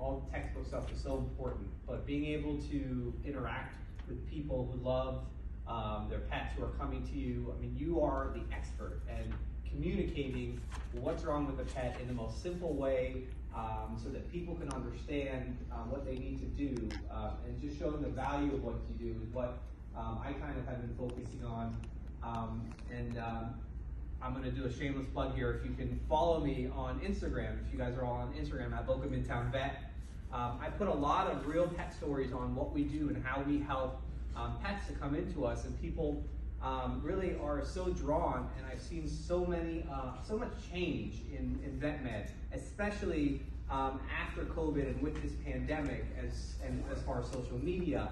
all the textbook stuff is so important, but being able to interact with people who love um, their pets who are coming to you, I mean, you are the expert and communicating what's wrong with the pet in the most simple way um, so that people can understand um, what they need to do uh, and just showing the value of what you do is what um, I kind of have been focusing on. Um, and um, I'm going to do a shameless plug here. If you can follow me on Instagram, if you guys are all on Instagram at Boca Midtowne Vet, um, I put a lot of real pet stories on what we do and how we help um, pets to come into us, and people um, really are so drawn. And I've seen so many, uh, so much change in, in vet med, especially um, after COVID and with this pandemic, as and as far as social media